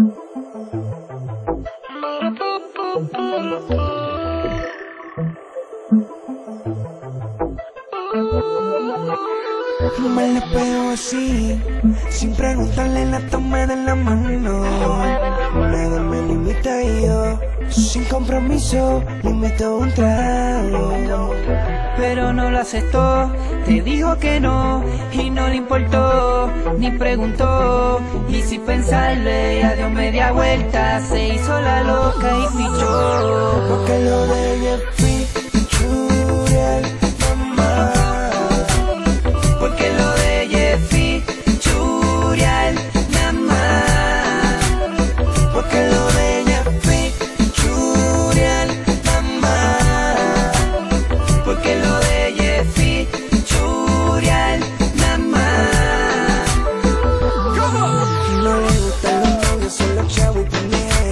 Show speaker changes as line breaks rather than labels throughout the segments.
No me le pego así, sin preguntarle la toma de la mano. Sin compromiso, le invito un trago.
Pero no lo aceptó, te dijo que no, y no le importó, ni preguntó. Y sin pensarle, ella dio media vuelta, se hizo la loca y fichó.
Porque lo de ella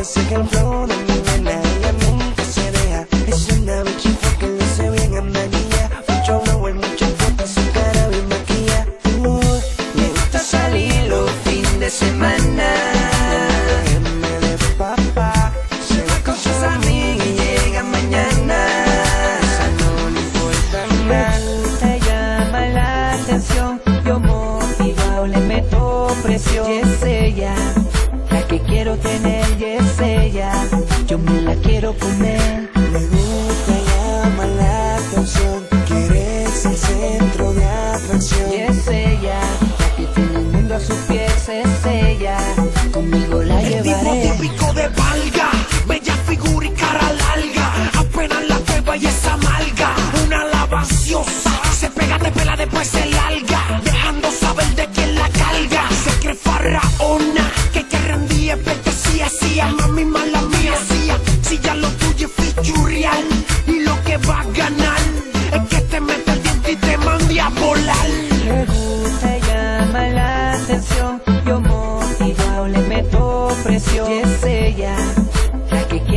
sacan flow de mi vena, ella nunca se deja. Es una bitch que lo sé bien a maquilla. Mucho flow y mucha foto, su cara bien maquilla. Me gusta salir los
fines de semana.
Me de papá, se va con sus amigas y llega mañana. Esa no le importa nada.
Me llama la atención, yo motivado le meto presión. Es ella. quiero comer.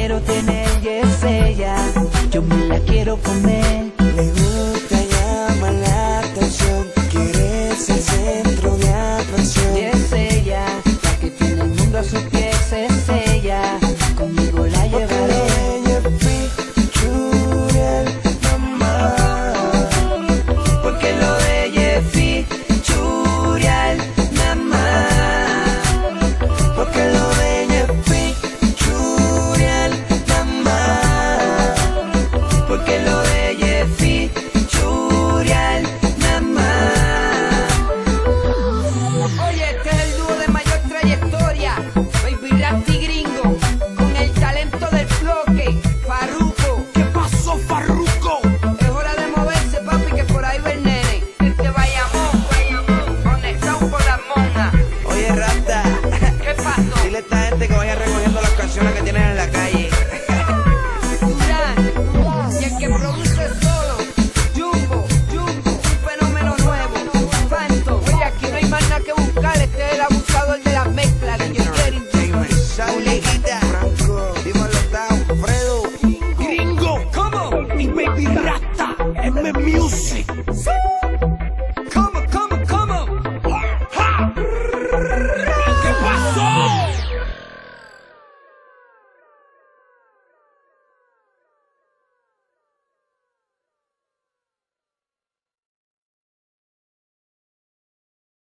quiero tener y ella. Yo me la quiero comer.